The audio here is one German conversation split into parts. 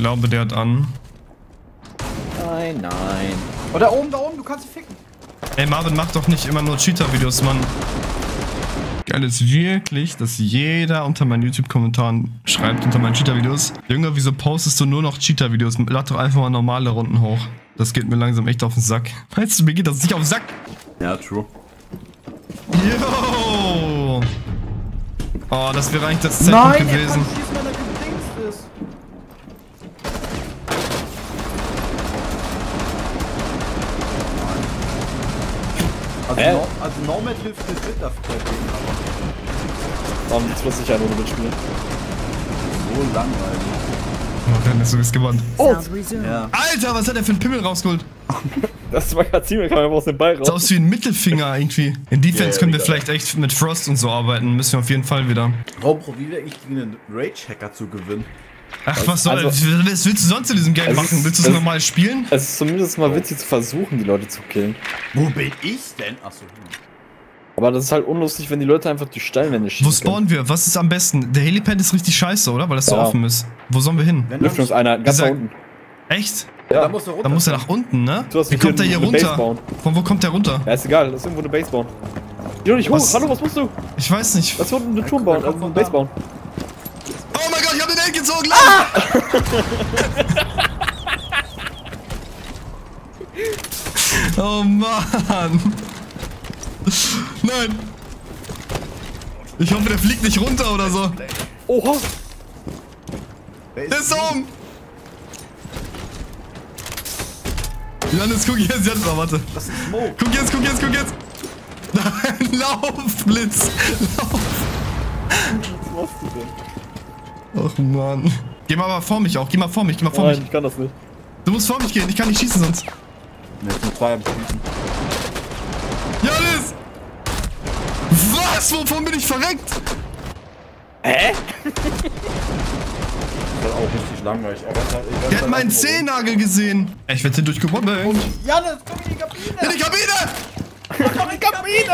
glaube, der hat an. Nein, nein. Oh, da oben, da oben, du kannst sie ficken. Ey, Marvin, mach doch nicht immer nur Cheater-Videos, Mann. Geil ist wirklich, dass jeder unter meinen YouTube-Kommentaren schreibt, unter meinen Cheater-Videos. Junge, wieso postest du nur noch Cheater-Videos? Lad doch einfach mal normale Runden hoch. Das geht mir langsam echt auf den Sack. Meinst du, mir geht das nicht auf den Sack? Ja, true. Yo! Oh, das wäre eigentlich das Zeitpunkt er gewesen. Also, Hä? no, also Nomad hilft mit dagegen, aber Warum jetzt muss ich eine Runde mitspielen? so langweilig. Oh, Dennis, du bist gewandt. Sound resumed. Ja. Alter, was hat er für einen Pimmel rausgeholt? Das Magazin kam einfach aus dem Ball raus. Sieht aus wie ein Mittelfinger irgendwie. In Defense Yeah, können wir vielleicht echt mit Frost und so arbeiten. Müssen wir auf jeden Fall wieder. Warum probieren wir eigentlich gegen einen Rage-Hacker zu gewinnen? Ach, was soll Also- Was willst du sonst in diesem Game machen? ist- Willst du es normal spielen? Es ist zumindest mal witzig zu versuchen, die Leute zu killen. Wo bin ich denn? Achso. Aber das ist halt unlustig, wenn die Leute einfach durch Steinwände schießen. Wo spawnen wir? Was ist am besten? Der Helipad ist richtig scheiße, oder? Weil das so Ja. offen ist. Wo sollen wir hin? Einer ganz nach unten. Echt? da musst du runter. Da muss er nach unten, ne? Du hast Wie kommt er hier eine runter? Von wo kommt der runter? Ja, ist egal, lass irgendwo eine Base bauen. Geh doch nicht hoch, Was? hallo, was musst du? Ich weiß nicht. Lass unten einen Turm bauen, also eine Base da. bauen. Oh mein Gott, ich hab den Held gezogen! Lauf! oh Mann! Nein! Ich hoffe, der fliegt nicht runter oder so. Oha! Der ist oben! Johannes, guck jetzt, jetzt mal, warte. Das ist Smoke. Guck jetzt, guck jetzt, guck jetzt! Nein, lauf, Blitz! Lauf! Was machst du denn? Ach Mann. Geh mal aber vor mich auch, geh mal vor mich, geh mal vor Nein, mich. ich kann das nicht. Du musst vor mich gehen, ich kann nicht schießen sonst. Ne, sind zwei am Schießen. Janis! Was? Wovon bin ich verreckt? Hä? Das ist auch richtig langweilig. Hat halt meinen. Zehennagel gesehen. Ey, Ich werde hier durchgebombelt. Janis, komm in die Kabine! In die Kabine! Komm in die Kabine!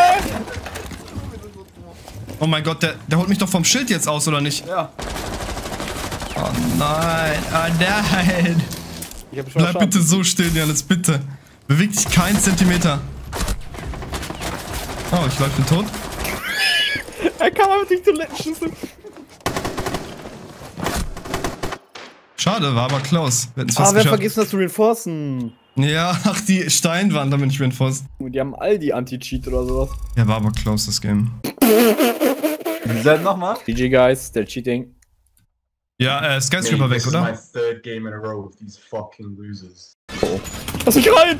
Oh mein Gott, der, der holt mich doch vom Schild jetzt aus, oder nicht? Ja. Oh nein, oh nein. Ich hab schon Bleib bitte so stehen, Janis, bitte. Beweg dich keinen Zentimeter. Oh, ich ich bin tot. Er kam einfach durch Toilettenschüssel. Schade, war aber close. Wir hätten es Ah, fast wer geschafft. vergisst das zu reinforcen? Ja, ach, die Steinwand, da bin ich reinforced. Die haben all die Anti-Cheat oder sowas. Ja, war aber close, das Game. Dann nochmal. GG Guys, der Cheating. Ja, äh, Skyscraper weg, this is my oder? third game in a row with these fucking losers. Oh. Lass mich rein!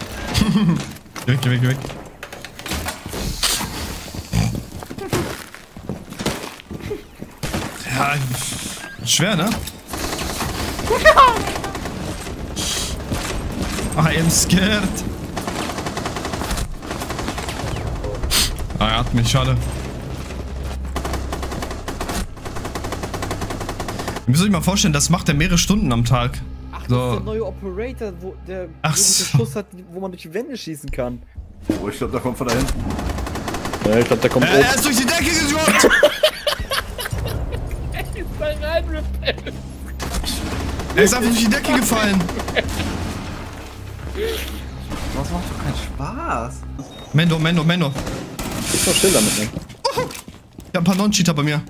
Geh weg, geh weg, geh weg. Ja, schwer, ne? I am scared. Ah, er hat mich, schade. Ihr müsst euch mal vorstellen, das macht er mehrere Stunden am Tag. Ach, So. das ist der neue Operator, wo der Ach so Schuss hat, wo man durch die Wände schießen kann. Oh, ich glaube, da kommt von da hinten. Ja, ich glaube, der kommt Er, er ist durch die Decke gejumpt! er ist einfach durch die Decke gefallen. Das macht doch keinen Spaß. Mendo, Mendo, Mendo. Ist doch still damit, ne? Ich hab ein paar Non-Cheater bei mir.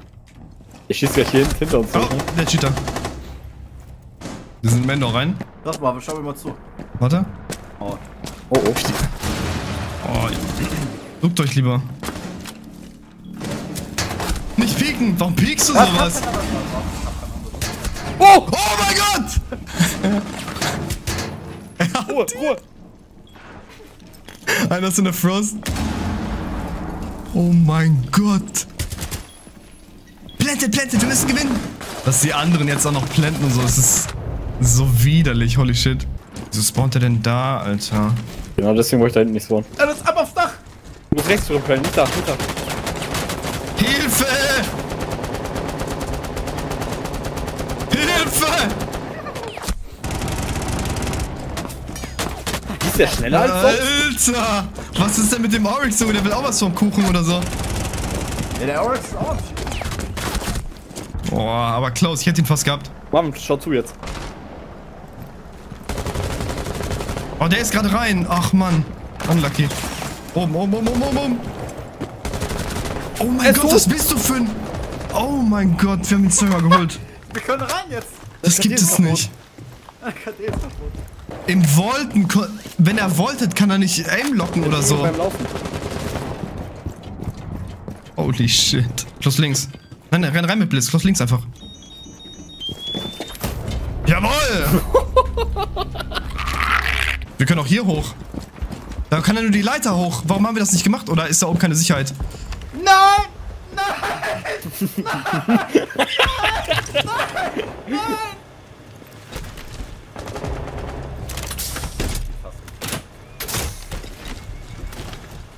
Ich schieß gleich hin, hinter uns. Oh, ne? der Cheater. Wir sind Mendo rein. Lass mal, schau mir mal zu. Warte. Oh. Oh, oh. Oh, duckt euch lieber. Nicht pieken! Warum piekst du sowas? Oh! Oh mein Gott! Ruhe, Ruhe! Einer ist in der Frost. Oh mein Gott. Plantet, plantet, wir müssen gewinnen. Dass die anderen jetzt auch noch planten und so, das ist so widerlich, holy shit. Wieso spawnt er denn da, Alter? Genau, deswegen wollte ich da hinten nicht spawnen. Er ist ab aufs Dach! Du musst rechts rümpeln, nicht da, nicht da. Hilfe! Hilfe! Ist der schneller als sonst? Alter! Was ist denn mit dem Oryx, Junge? Der will auch was vom Kuchen oder so. Ja, der Oryx ist auch. Boah, aber Klaus, ich hätte ihn fast gehabt. Mann, schau zu jetzt. Oh, der ist gerade rein. Ach, Mann. Unlucky. Oben, oben, oben, oben, oben. Oh mein Gott, was bist du für ein... Oh mein Gott, wir haben den Server geholt. Wir können rein jetzt. Das gibt es nicht. Im Volten, ko- wenn er voltet, kann er nicht aim locken oder so. Beim Laufen. Holy shit. Plus links. Nein, nein, renn rein mit Blitz. Plus links einfach. Jawoll! wir können auch hier hoch. Da kann er nur die Leiter hoch. Warum haben wir das nicht gemacht? Oder ist da oben keine Sicherheit? Nein!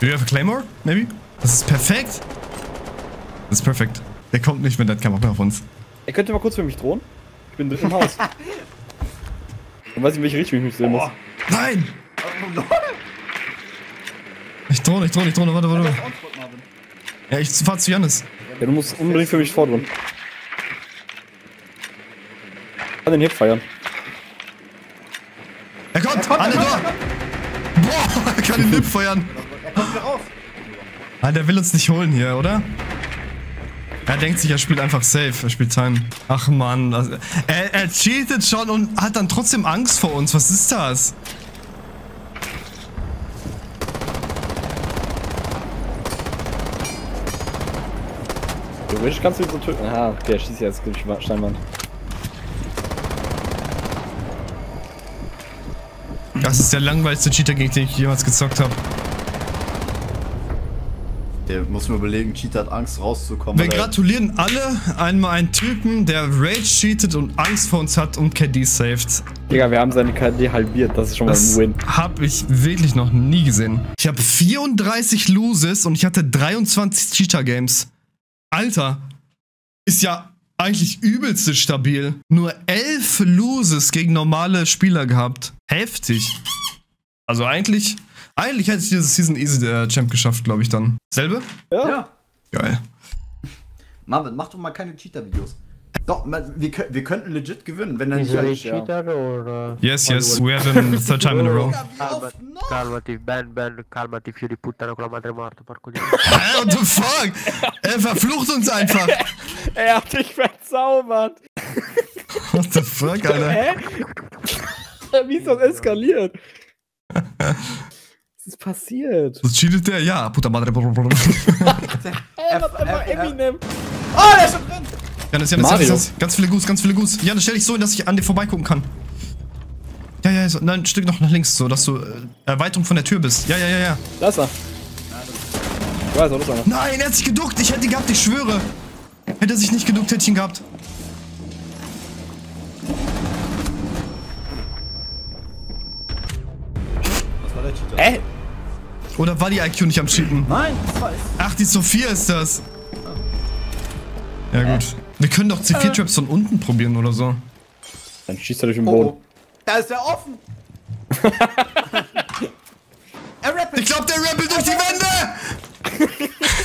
Do you have a Claymore? Maybe? Das ist perfekt. Das ist perfekt. Der kommt nicht mit Netcam auf uns. Ey, könnt ihr mal kurz für mich drohen? Ich bin drin im Haus. Dann weiß ich, in welche Richtung ich mich sehen muss. Nein! Ich drohe, ich drohe, ich drohe. Warte, warte, warte. Ja, ich fahr zu Janis. Ja, du musst unbedingt für mich vordern. Ich kann den Hip feiern. Er kommt! Alle da! Boah, er kann den Nip feuern. Er kommt wieder raus. Ah, der will uns nicht holen hier, oder? Er denkt sich, er spielt einfach safe. Er spielt Time. Ach man, er, er cheatet schon und hat dann trotzdem Angst vor uns. Was ist das? Theoretisch kannst du ihn so töten. Aha, okay, er schießt jetzt durch Steinwand. Das ist der langweiligste Cheater, gegen den ich jemals gezockt habe. Der muss mir überlegen, Cheater hat Angst rauszukommen. Wir er- gratulieren alle einmal einen Typen, der Rage cheatet und Angst vor uns hat und KD saved. Digga, wir haben seine KD halbiert. Das ist schon mal Das ein Win. habe ich wirklich noch nie gesehen. Ich habe 34 Loses und ich hatte 23 Cheater Games. Alter, ist ja eigentlich übelste stabil. Nur 11 Loses gegen normale Spieler gehabt. Heftig. Also eigentlich, eigentlich hätte ich diese Season easy äh, Champ geschafft, glaube ich dann. Selbe? Ja. Geil. Marvin, mach doch mal keine Cheater-Videos. Doch, man, wir, wir könnten legit gewinnen, wenn er Is nicht... it a ja. cheater or uh, Yes, yes, we have him the third time in a row. Calma, calmati, Ben, Ben, calmati, figlio di puttana con la madre morta, porco di Hä, what the fuck? Er verflucht uns einfach. Er hat dich verzaubert. What the fuck, Alter? Hä? Wie ist das eskaliert? Was ist passiert? Was cheatet der? Ja, puta madre. Er einfach F- F- Eminem. Oh, der ist schon drin! Janis, Janis, Mario. Janis, ganz viele Goose, ganz viele Goose. Janis, stell dich so hin, dass ich an dir vorbeigucken kann. Ja, ja, so, nein, ein Stück noch nach links, so, dass du äh, Erweiterung von der Tür bist. Ja, ja, ja, ja. Da ist er. Ich weiß, ist einer. Nein, er hat sich geduckt. Ich hätte ihn gehabt, ich schwöre. Hätte er sich nicht geduckt, hätte ich ihn gehabt. Was war der Cheater? Hä? Oder war die IQ nicht am Cheaten? Nein, das war es. Ach, die Sophia ist das. Ja, gut. Wir können doch C4-Traps von unten probieren oder so. Dann schießt er durch den Oh, Boden. oh. Da ist der offen! er rappelt! Ich glaub, der rappelt durch die Wände!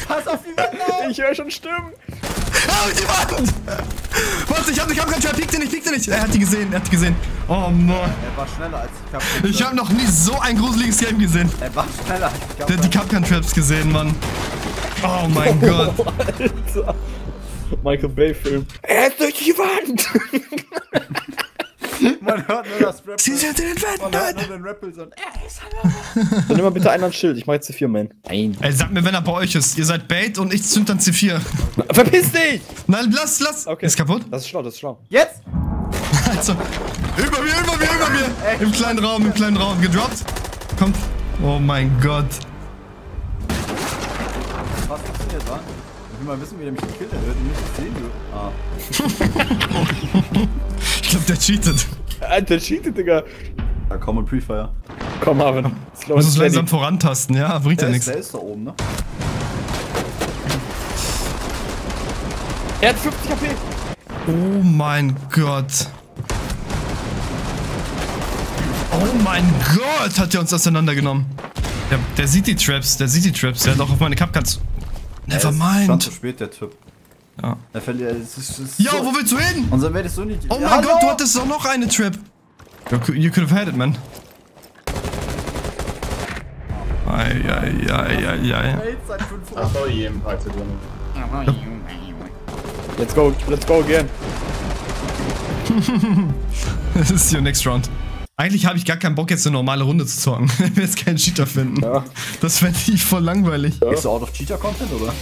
Pass auf die Wände auf! Ich höre schon Stimmen. Ah, die Wand! Warte, ich hab, ich hab keinen Trap. Piek den nicht, piek den nicht. Er hat die gesehen, er hat die gesehen. Oh, Mann. Er war schneller als ich hab Ich hab noch nie so ein gruseliges Game gesehen. Er war schneller als ich hab Der hat die Capcan Traps gesehen, Mann. Oh mein Gott. Alter. Michael Bay Film. Er ist durch die Wand. Man hört nur das Rappel. Sie sind in den Man hört Wänden. nur den Rappel so. Ist Dann nimm mal bitte einen ans Schild. Ich mach jetzt C4, Man. Nein. Ey, sagt mir, wenn er bei euch ist. Ihr seid Bait und ich zünd dann C4. Verpiss dich! Nein, lass, lass. Okay. Ist kaputt? Das ist schlau, das ist schlau. Jetzt! Also, über mir, über mir, über mir. Im kleinen Raum, im kleinen Raum. Gedroppt. Kommt. Oh mein Gott. Was funktioniert, wa? Ich will mal wissen, wie der mich gekillt hat. Hört mich nicht sehen, du. Ah. Ich glaube, der cheatet. Alter, cheatet, Digga. Da komm und Pre-Fire. Komm, Marvin. Slow Muss es steady. langsam vorantasten, ja? Bringt ja Der ist, nichts. der ist da oben, ne? Er hat 50 HP. Oh mein Gott. Oh mein Gott, hat der uns auseinandergenommen. Der, der sieht die Traps, der sieht die Traps. Der hat auch auf meine Cupcuts. Ist schon Nevermind. zu spät, der Typ. Ja. Er verliert. Yo, so, wo willst du hin? Unser Welt ist so nicht. Oh mein Hallo! Gott, du hattest doch noch eine Trap. You could, have had it, man. Ei, ei, ei, ei, ei. Hey, seit 5 I thought you impacted one. Let's go, let's go again. Das ist your next round. Eigentlich habe ich gar keinen Bock, jetzt eine normale Runde zu zocken, wenn wir jetzt keinen Cheater finden. Ja. Das fände ich voll langweilig. Bist du out of Cheater-Content, oder?